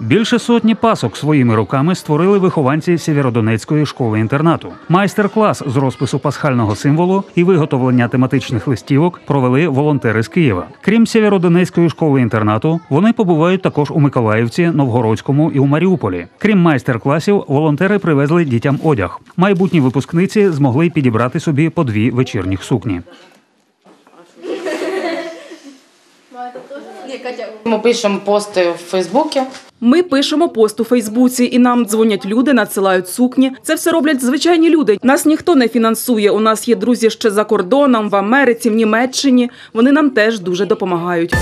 Більше сотні пасок своїми руками створили вихованці Сєвєродонецької школи інтернату. Майстер-клас з розпису пасхального символу і виготовлення тематичних листівок провели волонтери з Києва. Крім Сєвєродонецької школи інтернату, вони побувають також у Миколаївці, Новгородському і у Маріуполі. Крім майстер-класів, волонтери привезли дітям одяг. Майбутні випускниці змогли підібрати собі по дві вечірніх сукні. Ми пишемо пости в Фейсбуці. Ми пишемо пост у Фейсбуці, і нам дзвонять люди, надсилають сукні. Це все роблять звичайні люди. Нас ніхто не фінансує. У нас є друзі ще за кордоном, в Америці, в Німеччині. Вони нам теж дуже допомагають.